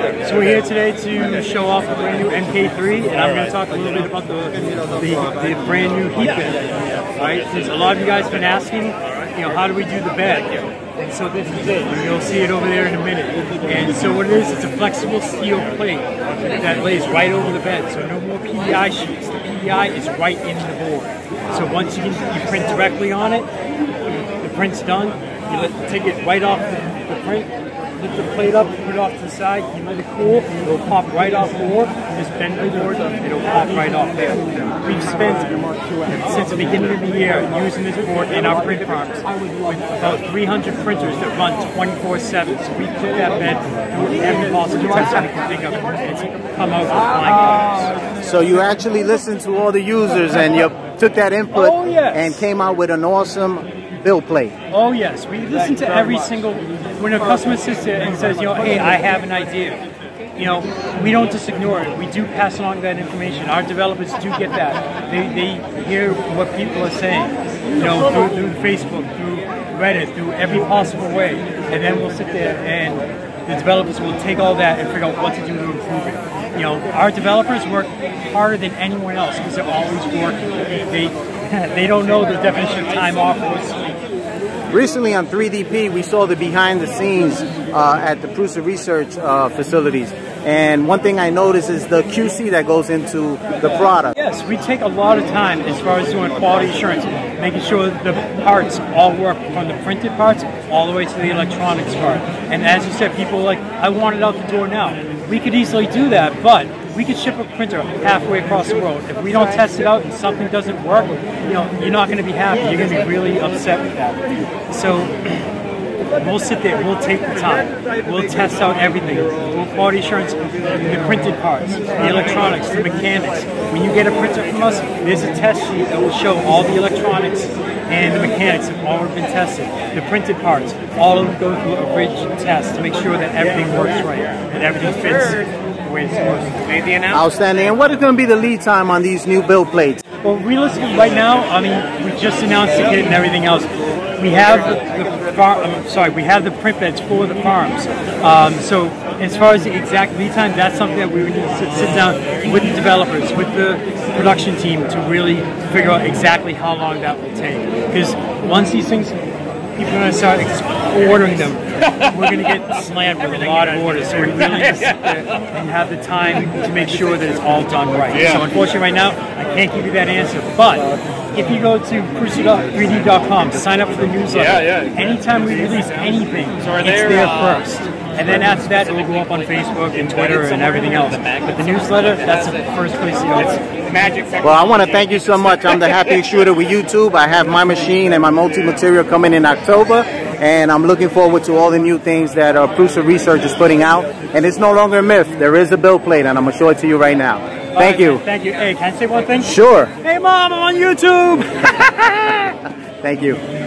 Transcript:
we're here today to show off the brand new MK3, and I'm going to talk a little bit about the the, the brand new heat bed. Right? Since a lot of you guys have been asking, you know, how do we do the bed? And so this is it. You'll see it over there in a minute. And so what it is, it's a flexible steel plate that lays right over the bed. So no more PEI sheets. The PEI is right in the board. So once you can, you print directly on it, the print's done. You let, take it right off the, the print, lift the plate up, put it off to the side, you let it cool, it'll pop right off board, just bend the board, it'll pop right off there. We've spent, since the beginning of the year, using this board in our print farms with about 300 printers that run 24-7. So we put that bed through every possible test we can think of, and come out with flying colors. So you actually listened to all the users and you took that input Oh, yes. and came out with an awesome build plate. Oh yes, we listen to every single. When a customer sits there and says, you know, hey, I have an idea, you know, we don't just ignore it. We do pass along that information. Our developers do get that. They, they hear what people are saying, you know, through, through Facebook, through Reddit, through every possible way, and then we'll sit there and the developers will take all that and figure out what to do to improve it. You know, our developers work harder than anyone else because they're always working. They they don't know the definition of time off or sleep. Recently on 3DP, we saw the behind the scenes uh, at the Prusa Research uh, facilities. And one thing I noticed is the QC that goes into the product. Yes, we take a lot of time as far as doing quality assurance, making sure the parts all work from the printed parts all the way to the electronics part. And as you said, people are like, I want it out the door now. We could easily do that, but we could ship a printer halfway across the world. If we don't test it out and something doesn't work, you know, you're not going to be happy. You're going to be really upset with that. So we'll sit there, we'll take the time, we'll test out everything, we'll quality assurance, the printed parts, the electronics, the mechanics. When you get a printer from us, there's a test sheet that will show all the electronics and the mechanics have all been tested. The printed parts, all of them go through a bridge test to make sure that everything works right, that everything fits the way it's supposed to. Made the announcement. Outstanding. And what is going to be the lead time on these new build plates? Well, realistically, right now, I mean, we just announced the kit and everything else. We have the, the far, I'm sorry, we have the print beds for the farms. Um, so as far as the exact lead time, that's something that we would need to sit, sit down with the developers, with the production team to really figure out exactly how long that will take. Because once these things, people are going to start ordering them, we're going to get slammed with a lot of orders. So we really just sit there and have the time to make sure that it's all done right. So unfortunately, right now, I can't give you that answer. But if you go to prusa3d.com, sign up for the newsletter. Yeah, yeah. Anytime we release anything, So are it's there, there uh, first. And then after that, it will go up on Facebook and Twitter and everything else. But the newsletter, that's the first place to go. It's magic. Well, I want to thank you so much. I'm the Happy Extruder with YouTube. I have my machine and my multi-material coming in October. And I'm looking forward to all the new things that uh, Prusa Research is putting out. And it's no longer a myth. There is a build plate, and I'm going to show it to you right now. Thank you. Thank you. Hey, can I say one thing? Sure. Hey, Mom, I'm on YouTube. Thank you.